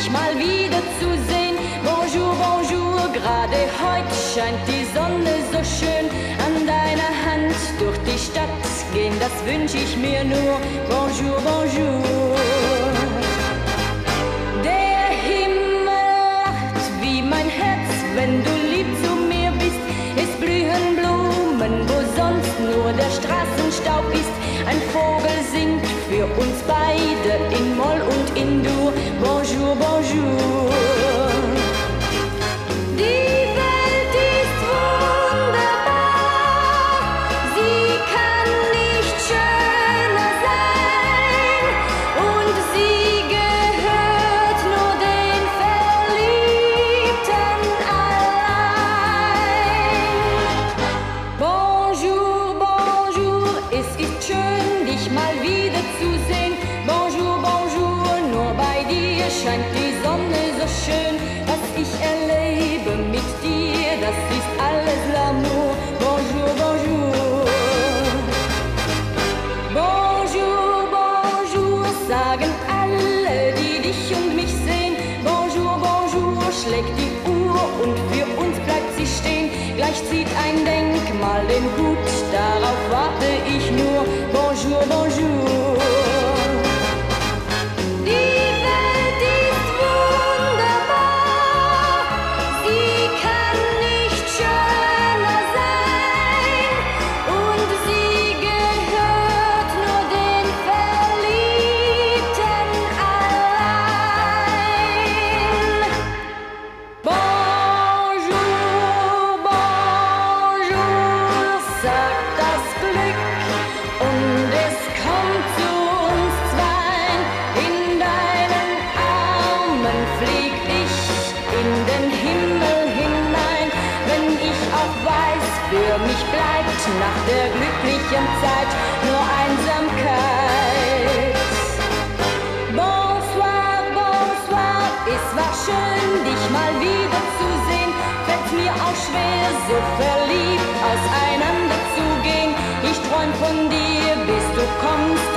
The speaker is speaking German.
dich mal wieder zu sehen. Bonjour, bonjour, gerade heute scheint die Sonne so schön. An deiner Hand durch die Stadt gehen, das wünsch ich mir nur. Bonjour, bonjour. Der Himmel lacht wie mein Herz, wenn du zu sehen. Bonjour, bonjour, nur bei dir scheint die Sonne so schön. Was ich erlebe mit dir, das ist alles L'amour. Bonjour, bonjour. Bonjour, bonjour, sagen alle, die dich und mich sehen. Bonjour, bonjour, schlägt die Uhr und für uns bleibt sie stehen. Gleich zieht ein Denkmal den Hut, darauf warte ich nur. Bonjour. Für mich bleibt nach der glücklichen Zeit nur Einsamkeit. Bonsoir, bonsoir, es war schön, dich mal wieder zu sehen. Fällt mir auch schwer, so verliebt auseinanderzugehen. Ich träum von dir, bis du kommst